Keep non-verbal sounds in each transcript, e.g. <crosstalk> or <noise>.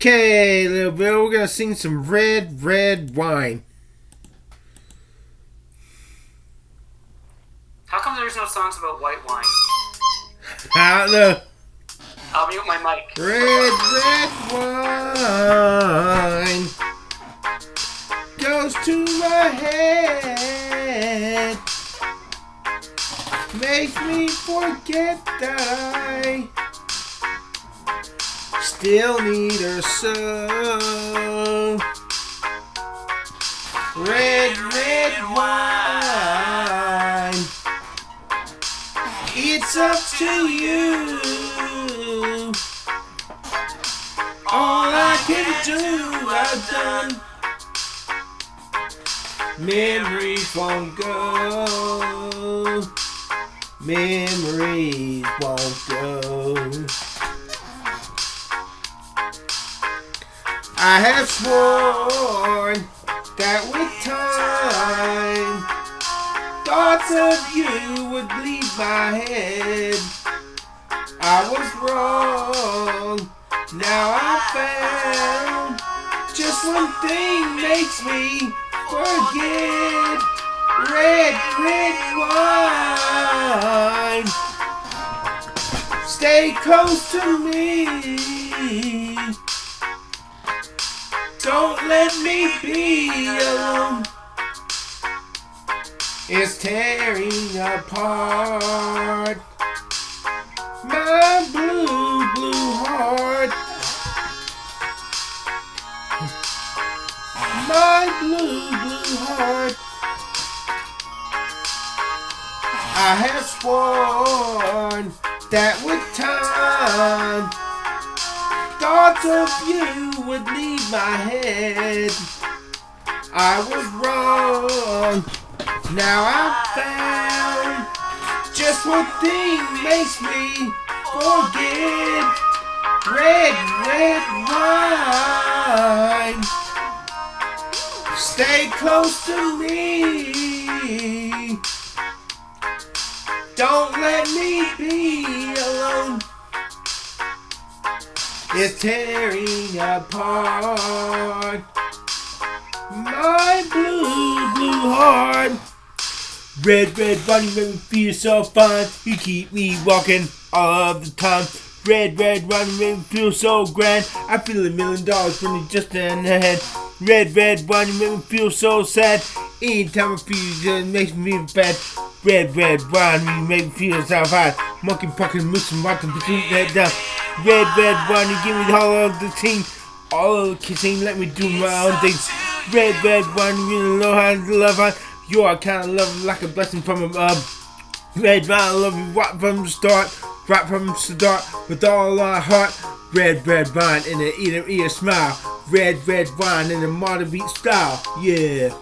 Okay, little Bill, we're gonna sing some red, red wine. How come there's no songs about white wine? I don't know. I'll mute my mic. Red, red wine goes to my head. Makes me forget that I still need her so. Red, red wine. It's up to you. All I can do, I've done. Memories won't go. Memories won't go. I have sworn that with time, thoughts of you would leave my head. I was wrong. Now I found just one thing makes me forget. Red, red wine. Stay close to me. Let me be alone. It's tearing apart my blue, blue heart. My blue, blue heart. I have sworn that with time, thoughts of you would leave my head. I was wrong. Now I found just one thing makes me forget. Red, red wine. Stay close to me. It's tearing apart my blue, blue heart. Red, red you make me feel so fine. You keep me walking all the time. Red, red you make me feel so grand. I feel a million dollars running just in the head. Red, red you make me feel so sad. Anytime I feel you, it makes me feel bad. Red, red you make me feel so fine. Monkey pocket, missing, rocking, between that down. Red, red wine, you give me all of the team. All of the kissing, let me do my own thing. Red, red wine, you know how to love her. You are kind of love like a blessing from above. Red wine, I love you right from the start, right from the start, with all our heart. Red, red wine in the ear, ear smile. Red, red wine in the modern beat style. Yeah.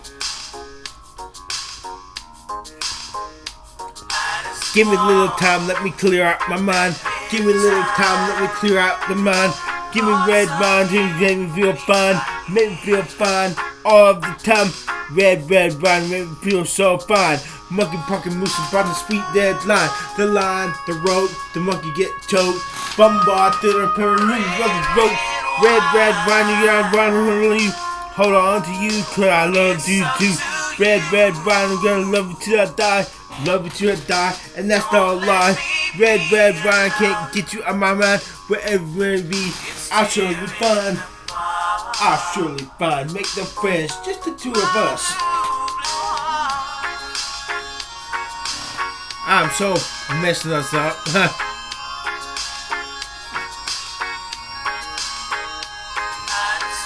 Give me a little time, let me clear out my mind. Give me a little time, let me clear out the mind. Give me red wine to make me feel fine, make me feel fine all the time. Red, red wine make me feel so fine. Monkey pocket moose about the sweet deadline. The line, the rope, the monkey get choked. Bombard to the paranoid the rope. Red, red wine, you gotta run you. Hold on to you, cause I love you too. Red, red wine, I'm gonna love you till I die. Love you till I die, and that's not a lie. Red, red wine can't get you out my mind. Wherever it be, I'll surely find. I'll surely find. Make them friends, just the two of us. I'm so messing us up. <laughs>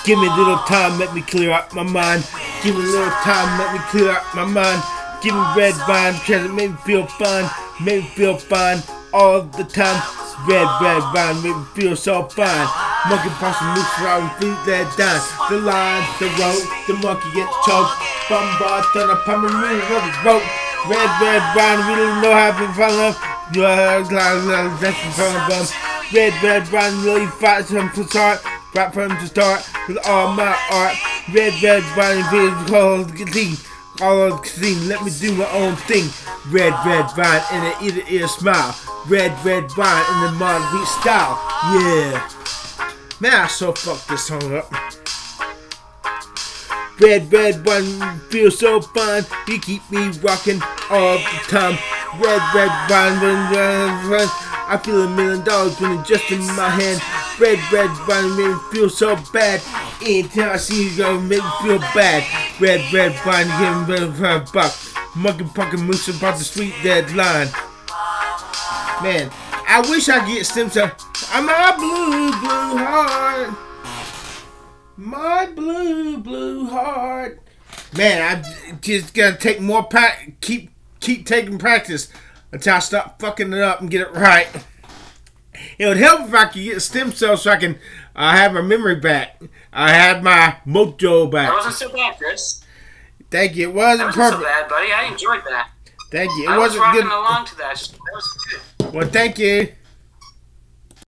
Give me a little time, let me clear out my mind. Give me a little time, let me clear out my mind. Give me red wine because it made me feel fine, made me feel fine all the time. Red, red wine make me feel so fine. Monkey possum moves around feet that down. The line, the rope, the monkey get choked. Bombard, turn up, I'm a of the rope. Red, red wine, really know how to fall love. You are like that's in front of them. Red, red wine, really fight from the start. Right from the start, with all my art. Red, red wine, really called the team. All of the scene, let me do my own thing. Red, red wine in the ear to ear smile. Red, red wine in the modern beat style. Yeah. Man, I so fucked this song up. Red, red one feels so fun. You keep me rocking all the time. Red, red wine, run, run, run. I feel a million dollars when it's just in my hand. Red, red wine make me feel so bad. Anytime I see you, gonna make me feel bad. Red, red wine, me red, red buck. Monkey pumpkin moose about the sweet deadline. Man, I wish I get stem cell. I'm a blue, blue heart. My blue, blue heart. Man, I just gotta take more pra- keep keep taking practice until I stop fucking it up and get it right. It would help if I could get stem cells so I can uh, have my memory back. I have my mojo That back. wasn't so bad, Chris. Thank you. It wasn't wasn't so perfect. bad, buddy. I enjoyed that. Thank you. It I was wasn't rocking good. along to that. That was good. Well, thank you.